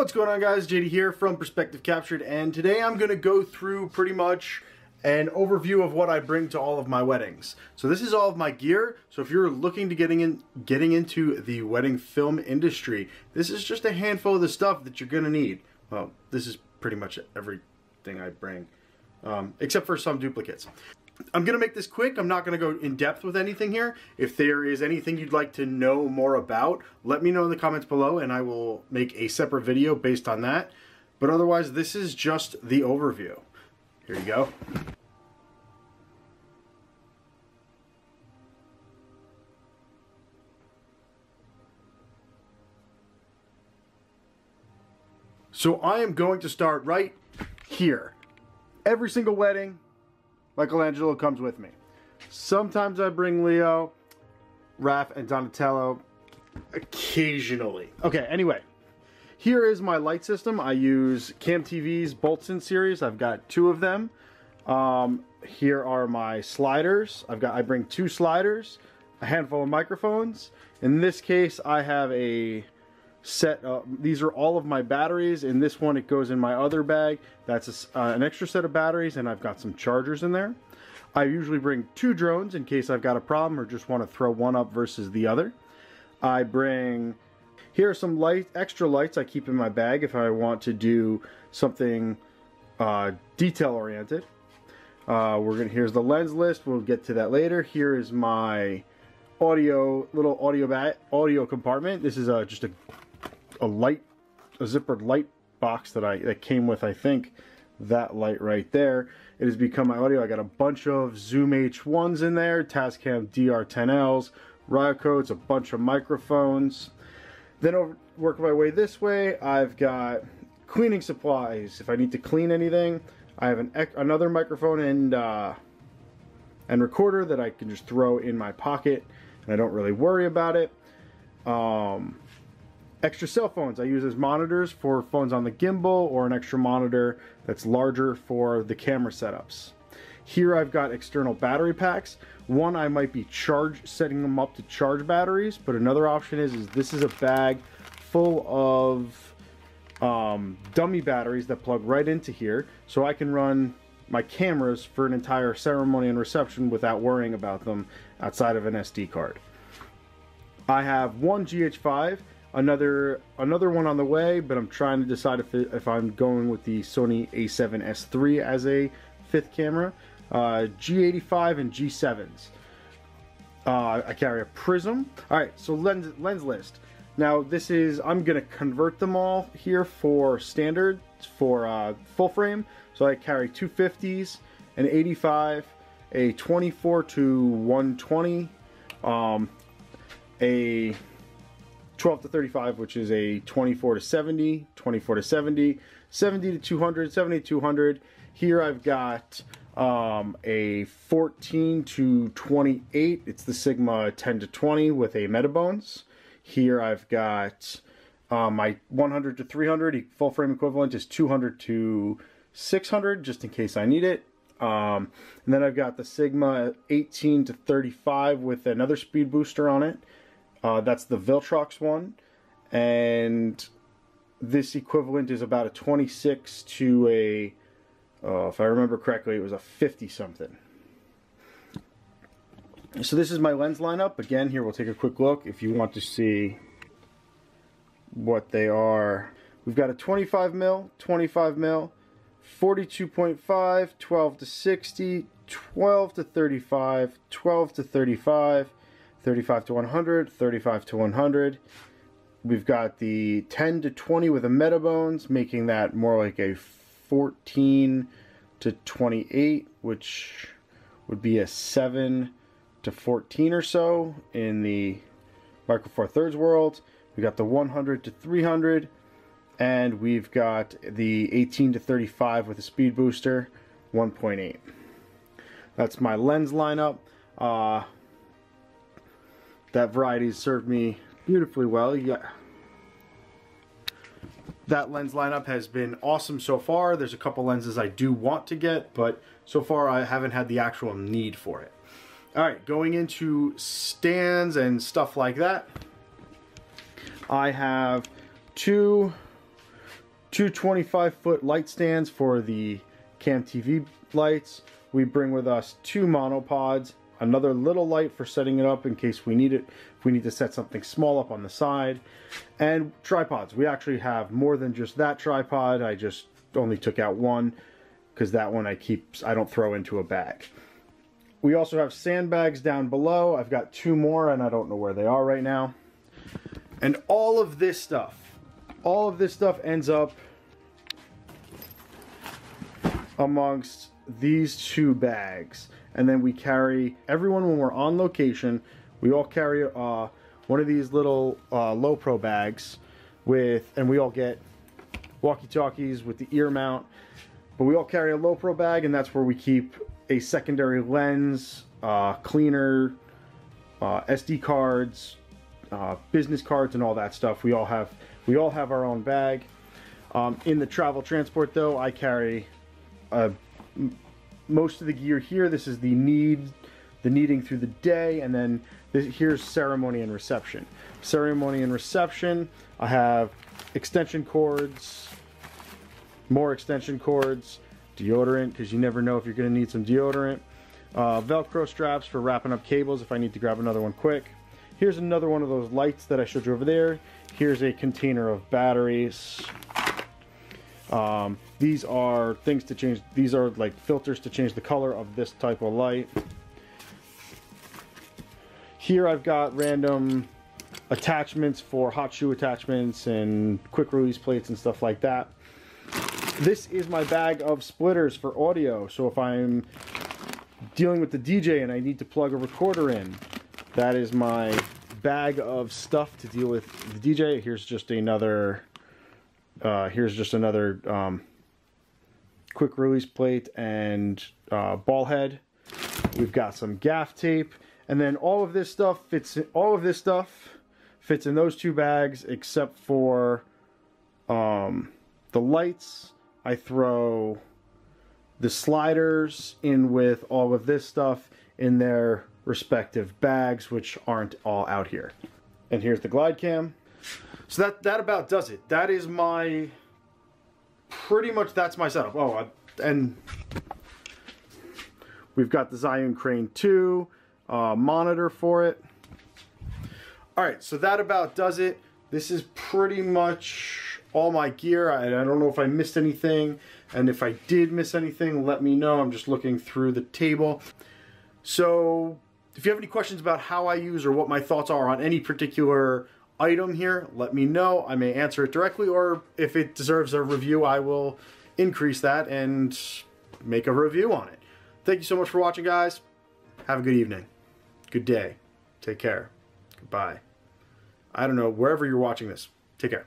What's going on guys? JD here from Perspective Captured and today I'm going to go through pretty much an overview of what I bring to all of my weddings. So this is all of my gear. So if you're looking to getting in getting into the wedding film industry, this is just a handful of the stuff that you're going to need. Well, this is pretty much everything I bring. Um, except for some duplicates. I'm going to make this quick. I'm not going to go in depth with anything here. If there is anything you'd like to know more about, let me know in the comments below and I will make a separate video based on that. But otherwise, this is just the overview. Here you go. So I am going to start right here. Every single wedding, Michelangelo comes with me. Sometimes I bring Leo, Raph, and Donatello occasionally. Okay, anyway. Here is my light system. I use CamTV's Boltzen series. I've got two of them. Um, here are my sliders. I've got I bring two sliders, a handful of microphones. In this case, I have a set uh, these are all of my batteries. In this one it goes in my other bag. That's a, uh, an extra set of batteries and I've got some chargers in there. I usually bring two drones in case I've got a problem or just want to throw one up versus the other. I bring here are some light extra lights I keep in my bag if I want to do something uh, detail oriented. Uh, we're gonna here's the lens list. We'll get to that later. Here is my audio little audio bat audio compartment. This is a, just a a light, a zippered light box that I that came with, I think, that light right there. It has become my audio. I got a bunch of Zoom H1s in there, Tascam DR10Ls, Ryokotes, a bunch of microphones. Then over, work my way this way, I've got cleaning supplies. If I need to clean anything, I have an another microphone and uh, and recorder that I can just throw in my pocket, and I don't really worry about it. Um, Extra cell phones I use as monitors for phones on the gimbal or an extra monitor that's larger for the camera setups. Here I've got external battery packs. One I might be charge setting them up to charge batteries, but another option is, is this is a bag full of um, dummy batteries that plug right into here so I can run my cameras for an entire ceremony and reception without worrying about them outside of an SD card. I have one GH5 another another one on the way, but I'm trying to decide if, it, if I'm going with the Sony a7S III as a fifth camera. Uh, G85 and G7s. Uh, I carry a prism. All right, so lens lens list. Now this is I'm gonna convert them all here for standard for uh, full frame. So I carry 250s, an 85, a 24 to 120, um, a 12 to 35, which is a 24 to 70, 24 to 70, 70 to 200, 70 to 200. Here I've got um, a 14 to 28. It's the Sigma 10 to 20 with a Metabones. Here I've got um, my 100 to 300. Full frame equivalent is 200 to 600, just in case I need it. Um, and then I've got the Sigma 18 to 35 with another speed booster on it. Uh, that's the Viltrox one. And this equivalent is about a 26 to a, uh, if I remember correctly, it was a 50 something. So this is my lens lineup. Again, here we'll take a quick look if you want to see what they are. We've got a 25 mil, 25 mil, 42.5, 12 to 60, 12 to 35, 12 to 35, 35 to 100, 35 to 100. We've got the 10 to 20 with a Metabones, making that more like a 14 to 28, which would be a 7 to 14 or so in the Micro Four Thirds world. We got the 100 to 300, and we've got the 18 to 35 with a speed booster, 1.8. That's my lens lineup. Uh, that variety has served me beautifully well. Yeah. That lens lineup has been awesome so far. There's a couple lenses I do want to get, but so far I haven't had the actual need for it. All right, going into stands and stuff like that. I have two two 25 foot light stands for the Cam TV lights. We bring with us two monopods, another little light for setting it up in case we need it, if we need to set something small up on the side, and tripods. We actually have more than just that tripod. I just only took out one because that one I keep, I don't throw into a bag. We also have sandbags down below. I've got two more and I don't know where they are right now. And all of this stuff, all of this stuff ends up amongst these two bags. And then we carry, everyone when we're on location, we all carry uh, one of these little uh, Lowepro bags with, and we all get walkie-talkies with the ear mount. But we all carry a Lowepro bag and that's where we keep a secondary lens, uh, cleaner, uh, SD cards, uh, business cards, and all that stuff. We all have we all have our own bag. Um, in the travel transport, though, I carry uh, most of the gear here. This is the need, the kneading through the day, and then this, here's ceremony and reception. Ceremony and reception. I have extension cords, more extension cords, deodorant because you never know if you're going to need some deodorant. Uh, Velcro straps for wrapping up cables if I need to grab another one quick. Here's another one of those lights that I showed you over there. Here's a container of batteries. Um, these are things to change, these are like filters to change the color of this type of light. Here I've got random attachments for hot shoe attachments and quick release plates and stuff like that. This is my bag of splitters for audio. So if I'm dealing with the DJ and I need to plug a recorder in, that is my bag of stuff to deal with the DJ. Here's just another, uh, here's just another um, quick release plate and uh, ball head. We've got some gaff tape, and then all of this stuff fits. All of this stuff fits in those two bags, except for um, the lights I throw the sliders in with all of this stuff in their respective bags, which aren't all out here. And here's the glide cam. So that, that about does it. That is my, pretty much that's my setup. Oh, and we've got the Zhiyun Crane 2 uh, monitor for it. All right, so that about does it. This is pretty much all my gear. I, I don't know if I missed anything. And if I did miss anything, let me know. I'm just looking through the table. So if you have any questions about how I use or what my thoughts are on any particular item here, let me know. I may answer it directly, or if it deserves a review, I will increase that and make a review on it. Thank you so much for watching, guys. Have a good evening. Good day. Take care. Goodbye. I don't know, wherever you're watching this. Take care.